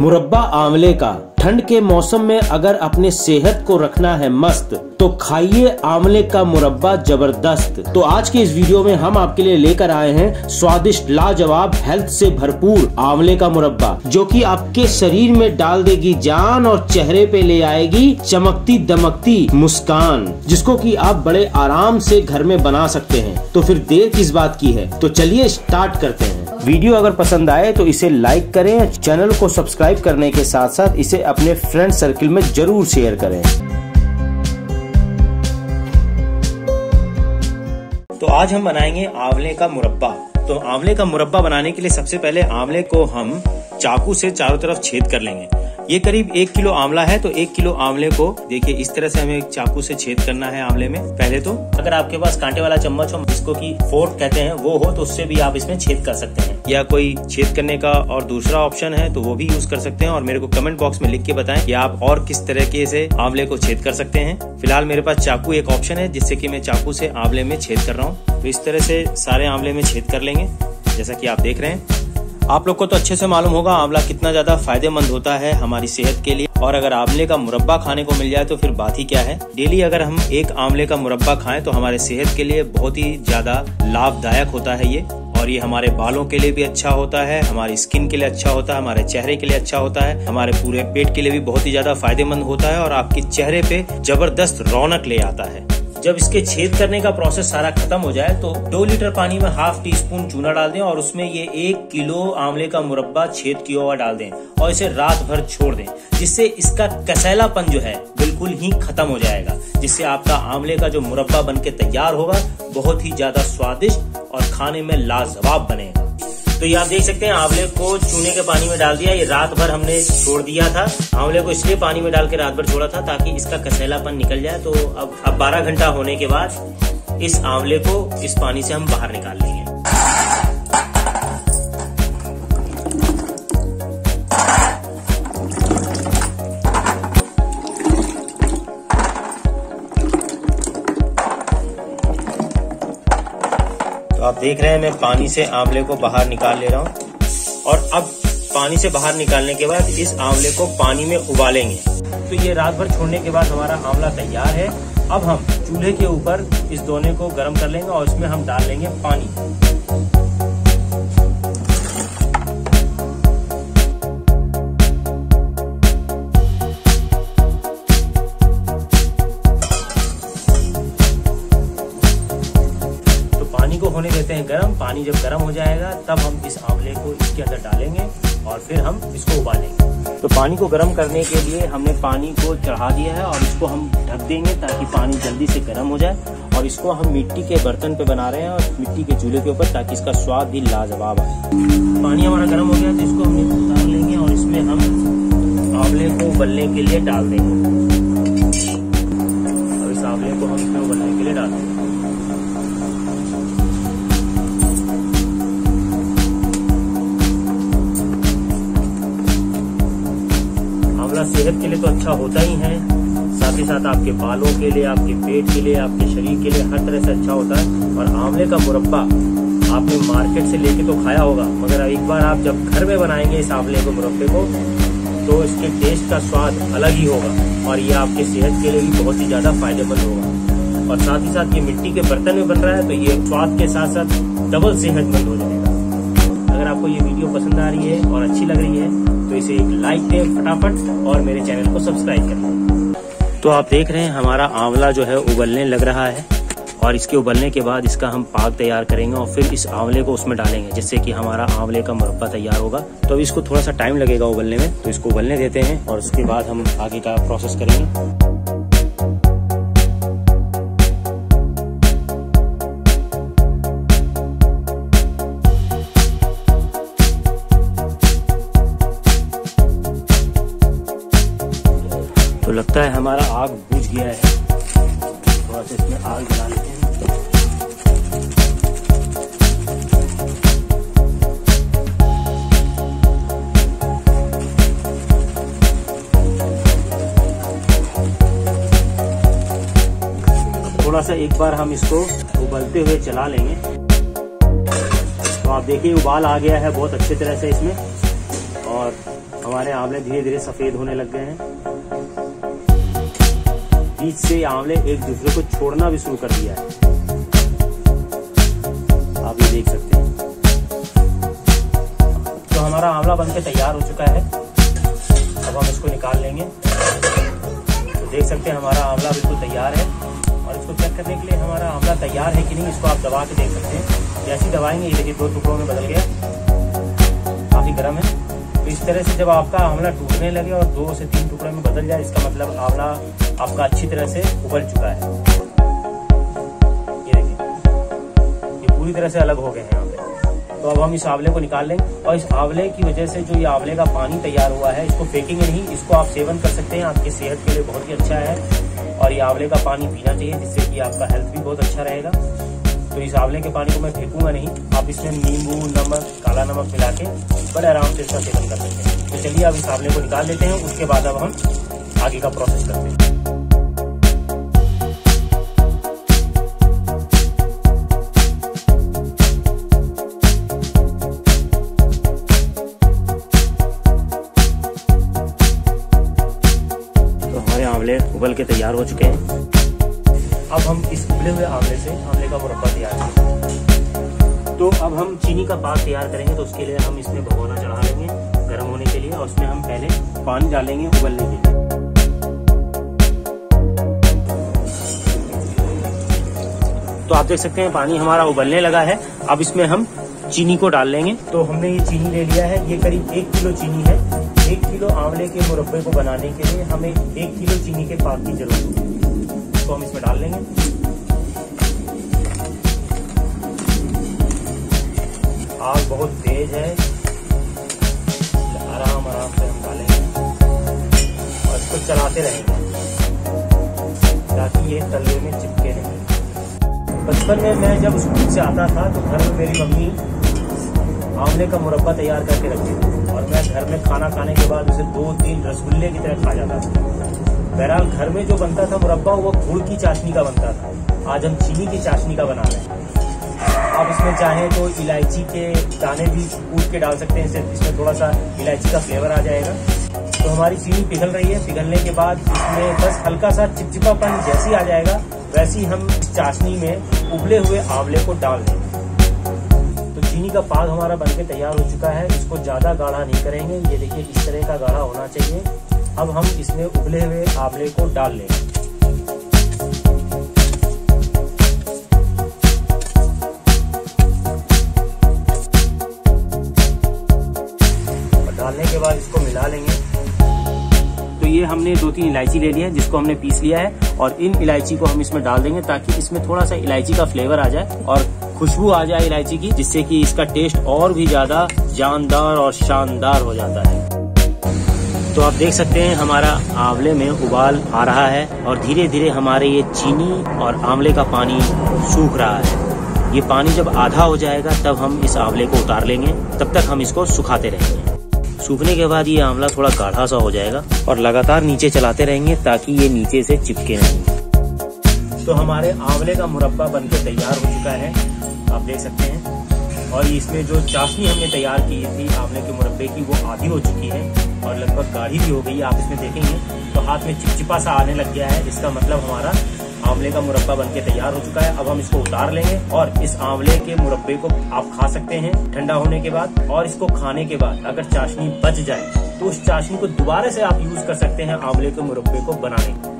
मुरब्बा आंवले का, ठंड के मौसम में अगर अपने सेहत को रखना है मस्त तो खाइए आंवले का मुरब्बा ज़बरदस्त। तो आज के इस वीडियो में हम आपके लिए लेकर आए हैं स्वादिष्ट लाजवाब, हेल्थ से भरपूर आंवले का मुरब्बा, जो कि आपके शरीर में डाल देगी जान और चेहरे पे ले आएगी चमकती दमकती मुस्कान, जिसको कि आप बड़े आराम से घर में बना सकते हैं। तो फिर देर किस बात की है? तो चलिए स्टार्ट करते हैं। वीडियो अगर पसंद आए तो इसे लाइक करें, चैनल को सब्सक्राइब करने के साथ साथ इसे अपने फ्रेंड सर्किल में ज़रूर शेयर करें। तो आज हम बनाएँगे आंवले का मुरब्बा। तो आंवले का मुरब्बा बनाने के लिए सबसे पहले आंवले को हम चाकू से चारों तरफ़ छेद कर लेंगे। ये करीब एक किलो आंवला है तो एक किलो आंवले को देखिए, इस तरह से हमें चाकू से छेद करना है आंवले में। पहले तो अगर आपके पास कांटे वाला चम्मच हो, जिसको की फोर्क कहते हैं, वो हो तो उससे भी आप इसमें छेद कर सकते हैं। या कोई छेद करने का और दूसरा ऑप्शन है तो वो भी यूज़ कर सकते हैं, और मेरे को कमेंट बॉक्स में लिख के बताएँ कि आप और किस तरीके से आंवले को छेद कर सकते हैं। फ़िलहाल मेरे पास चाकू एक ऑप्शन है, जिससे की मैं चाकू से आंवले में छेद कर रहा हूँ। तो इस तरह से सारे आंवले में छेद कर लेंगे, जैसा कि आप देख रहे हैं। आप लोग को तो अच्छे से मालूम होगा आंवला कितना ज़्यादा फ़ायदेमंद होता है हमारी सेहत के लिए। और अगर आंवले का मुरब्बा खाने को मिल जाए तो फिर बात ही क्या है? डेली अगर हम एक आंवले का मुरब्बा खाएँ तो हमारे सेहत के लिए बहुत ही ज़्यादा लाभदायक होता है ये। और ये हमारे बालों के लिए भी अच्छा होता है, हमारी स्किन के लिए अच्छा होता है, हमारे चेहरे के लिए अच्छा होता है, हमारे पूरे पेट के लिए भी बहुत ही ज़्यादा फ़ायदेमंद होता है और आपके चेहरे पे ज़बरदस्त रौनक ले आता है। जब इसके छेद करने का प्रोसेस सारा खत्म हो जाए तो दो लीटर पानी में हाफ़ टी स्पून चूना डाल दें और उसमें ये एक किलो आंवले का मुरब्बा छेद किया हुआ डाल दें और इसे रात भर छोड़ दें, जिससे इसका कसैलापन जो है बिल्कुल ही खत्म हो जाएगा, जिससे आपका आंवले का जो मुरब्बा बन के तैयार होगा, बहुत ही ज़्यादा स्वादिष्ट और खाने में लाजवाब बनेगा तो ये आप देख सकते हैं, आंवले को चूने के पानी में डाल दिया। ये रात भर हमने छोड़ दिया था। आंवले को इसलिए पानी में डाल के रात भर छोड़ा था ताकि इसका कसैलापन निकल जाए। तो अब अब 12 घंटा होने के बाद इस आंवले को इस पानी से हम बाहर निकाल लेंगे। देख रहे हैं, मैं पानी से आंवले को बाहर निकाल ले रहा हूँ। और अब पानी से बाहर निकालने के बाद इस आंवले को पानी में उबालेंगे। तो ये रात भर छोड़ने के बाद हमारा आंवला तैयार है। अब हम चूल्हे के ऊपर इस दोने को गर्म कर लेंगे और इसमें हम डाल लेंगे पानी। को होने देते हैं गर्म, पानी जब गर्म हो जाएगा, तब हम इस आंवले को इसके अंदर डालेंगे और फिर हम इसको उबालेंगे। तो पानी को गर्म करने के लिए हमने पानी को चढ़ा दिया है और इसको हम ढक देंगे ताकि पानी जल्दी से गर्म हो जाए। और इसको हम मिट्टी के बर्तन पे बना रहे हैं और मिट्टी के चूल्हे के ऊपर ताकि इसका स्वाद भी लाजवाब आए। पानी हमारा गर्म हो गया तो इसको हम उतार लेंगे और इसमें हम आंवले को उबलने के लिए डाल देंगे। आंवला सेहत के लिए तो अच्छा होता ही है। साथ ही साथ आपके बालों के लिए, आपके पेट के लिए, आपके शरीर के लिए हर तरह से अच्छा होता है। और आंवले का मुरब्बा आपने मार्केट से लेके तो खाया होगा, मगर एक बार आप जब घर में बनाएँगे इस आंवले के मुरब्बे को तो इसके टेस्ट का स्वाद अलग ही होगा और ये आपके सेहत के लिए भी बहुत ही ज़्यादा फ़ायदेमंद होगा। और साथ ही साथ ये मिट्टी के बर्तन में बन रहा है तो ये स्वाद के साथ साथ डबल सेहतमंद हो जाएगा। अगर आपको ये वीडियो पसंद आ रही है और अच्छी लग रही है तो इसे एक लाइक दें फटाफट और मेरे चैनल को सब्सक्राइब करें। तो आप देख रहे हैं, हमारा आंवला जो है उबलने लग रहा है और इसके उबलने के बाद इसका हम पाक तैयार करेंगे और फिर इस आंवले को उसमें डालेंगे, जिससे कि हमारा आंवले का मुरब्बा तैयार होगा। तो इसको थोड़ा सा टाइम लगेगा उबलने में तो इसको उबलने देते हैं और उसके बाद हम आगे का प्रोसेस करेंगे। तो लगता है हमारा आग बुझ गया है। थोड़ा सा इसमें आग जला लेते हैं। थोड़ा सा एक बार हम इसको उबलते हुए चला लेंगे। तो आप देखिए, उबाल आ गया है बहुत अच्छे तरह से इसमें। और हमारे आंवले धीरे धीरे सफ़ेद होने लग गए हैं। बीच से आंवले एक दूसरे को छोड़ना भी शुरू कर दिया है। आप ये देख सकते हैं। तो हमारा आंवला बनके तैयार हो चुका है। अब हम इसको निकाल लेंगे। तो देख सकते हैं हमारा आंवला बिल्कुल तैयार है। और इसको चेक करने के लिए हमारा आंवला तैयार है कि नहीं, इसको आप दबा के देख सकते हैं। जैसे दबाएँगे, ये देखिए दो टुकड़ों में बदल गया। काफ़ी गर्म है। इस तरह से जब आपका आंवला टूटने लगे और दो से तीन टुकड़े में बदल जाए, इसका मतलब आंवला आपका अच्छी तरह से उबल चुका है। ये देखिए, ये पूरी तरह से अलग हो गए हैं आंवले। तो अब हम इस आंवले को निकाल लें और इस आंवले की वजह से जो ये आंवले का पानी तैयार हुआ है, इसको फेंकेंगे नहीं, इसको आप सेवन कर सकते हैं। आपकी सेहत के लिए बहुत ही अच्छा है और ये आंवले का पानी पीना चाहिए, जिससे कि आपका हेल्थ भी बहुत अच्छा रहेगा। तो इस आंवले के पानी को मैं फेंकूँगा नहीं। आप इसमें नींबू, नमक, काला नमक मिला के बड़े आराम से इसका सेवन कर सकते हैं। तो चलिए अब इस आंवले को निकाल लेते हैं, उसके बाद अब हम आगे का प्रोसेस करते हैं। तो उबल के तैयार हो चुके हैं। अब हम इस उबले हुए आंवले से आंवले का मुरब्बा तैयार करेंगे। तो अब हम चीनी का पाक तैयार करेंगे तो उसके लिए हम इसमें भगोना चढ़ा लेंगे गर्म होने के लिए और उसमें हम पहले पानी डालेंगे उबलने के लिए। तो आप देख सकते हैं पानी हमारा उबलने लगा है। अब इसमें हम चीनी को डाल लेंगे। तो हमने ये चीनी ले लिया है। ये करीब एक किलो चीनी है। एक किलो आंवले के मुरब्बे को बनाने के लिए हमें एक किलो चीनी के पाक की ज़रूरत होगी तो हम इसमें डाल लेंगे आग बहुत तेज है। आराम आराम से हम डालेंगे। और इसको चलाते रहेंगे, ताकि ये तले में चिपके नहीं बचपन में मैं जब स्कूल से आता था तो घर में मेरी मम्मी आंवले का मुरब्बा तैयार करके रखती थी। और मैं घर में खाना खाने के बाद उसे दो तीन रसगुल्ले की तरह खा जाता था। बहरहाल घर में जो बनता था मुरब्बा, वो गुड़ की चाशनी का बनता था। आज हम चीनी की चाशनी का बना रहे हैं। आप इसमें चाहें तो इलायची के दाने भी कूट के डाल सकते हैं इसमें थोड़ा सा इलायची का फ्लेवर आ जाएगा। तो हमारी चीनी पिघल रही है। पिघलने के बाद इसमें बस हल्का सा चिपचिपापन जैसे आ जाएगा, वैसी हम चाशनी में उबले हुए आंवले को डाल देंगे। तो चीनी का पाग हमारा बनके तैयार हो चुका है। इसको ज़्यादा गाढ़ा नहीं करेंगे। ये देखिए, इस तरह का गाढ़ा होना चाहिए। अब हम इसमें उबले हुए आंवले को डाल लेंगे डालने के बाद इसको मिला लेंगे। तो ये हमने दो तीन इलायची ले लिया है, जिसको हमने पीस लिया है, और इन इलायची को हम इसमें डाल देंगे ताकि इसमें थोड़ा सा इलायची का फ्लेवर आ जाए और खुशबू आ जाए इलायची की, जिससे कि इसका टेस्ट और भी ज़्यादा जानदार और शानदार हो जाता है। तो आप देख सकते हैं हमारा आंवले में उबाल आ रहा है और धीरे धीरे हमारे ये चीनी और आंवले का पानी सूख रहा है। ये पानी जब आधा हो जाएगा, तब हम इस आंवले को उतार लेंगे। तब तक हम इसको सुखाते रहेंगे। सूखने के बाद ये आंवला थोड़ा गाढ़ा सा हो जाएगा और लगातार नीचे चलाते रहेंगे ताकि ये नीचे से चिपके नहीं तो हमारे आंवले का मुरब्बा बनकर तैयार हो चुका है। आप देख सकते हैं। और इसमें जो चाशनी हमने तैयार की थी आंवले के मुरब्बे की, वो आधी हो चुकी है। और लगभग गाढ़ी भी हो गई है आप इसमें देखेंगे तो हाथ में चिपचिपा सा आने लग गया है। इसका मतलब हमारा आंवले का मुरब्बा बनके तैयार हो चुका है। अब हम इसको उतार लेंगे और इस आंवले के मुरब्बे को आप खा सकते हैं ठंडा होने के बाद और इसको खाने के बाद अगर चाशनी बच जाए तो उस चाशनी को दोबारा से आप यूज़ कर सकते हैं आंवले के मुरब्बे को बनाने।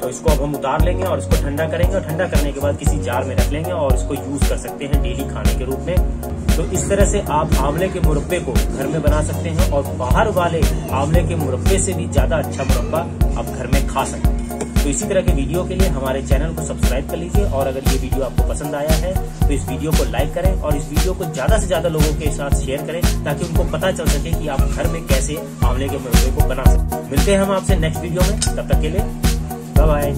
तो इसको अब हम उतार लेंगे और इसको ठंडा करेंगे और ठंडा करने के बाद किसी जार में रख लेंगे और इसको यूज़ कर सकते हैं डेली खाने के रूप में। तो इस तरह से आप आंवले के मुरब्बे को घर में बना सकते हैं और बाहर वाले आंवले के मुरब्बे से भी ज़्यादा अच्छा मुरब्बा आप घर में खा सकते हैं। तो इसी तरह के वीडियो के लिए हमारे चैनल को सब्सक्राइब कर लीजिए और अगर ये वीडियो आपको पसंद आया है तो इस वीडियो को लाइक करें और इस वीडियो को ज़्यादा से ज़्यादा लोगों के साथ शेयर करें ताकि उनको पता चल सके कि आप घर में कैसे आंवले के मुरब्बे को बना सकते मिलते हैं हम आपसे नेक्स्ट वीडियो में, तब तक के लिए बाय बाय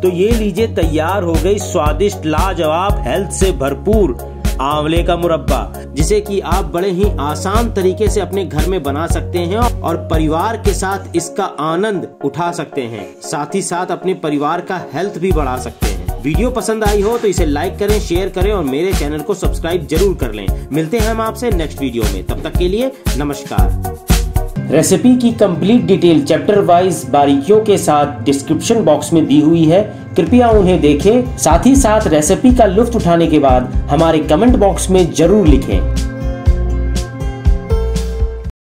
तो ये लीजिए तैयार हो गई स्वादिष्ट, लाजवाब हेल्थ से भरपूर आंवले का मुरब्बा, जिसे कि आप बड़े ही आसान तरीके से अपने घर में बना सकते हैं और परिवार के साथ इसका आनंद उठा सकते हैं। साथ ही साथ अपने परिवार का हेल्थ भी बढ़ा सकते हैं। वीडियो पसंद आई हो तो इसे लाइक करें, शेयर करें और मेरे चैनल को सब्सक्राइब ज़रूर कर लें। मिलते हैं हम आपसे नेक्स्ट वीडियो में। तब तक के लिए नमस्कार। रेसिपी की कंप्लीट डिटेल चैप्टर वाइज बारीकियों के साथ डिस्क्रिप्शन बॉक्स में दी हुई है। कृपया उन्हें देखें। साथ ही साथ रेसिपी का लुफ्त उठाने के बाद हमारे कमेंट बॉक्स में ज़रूर लिखें।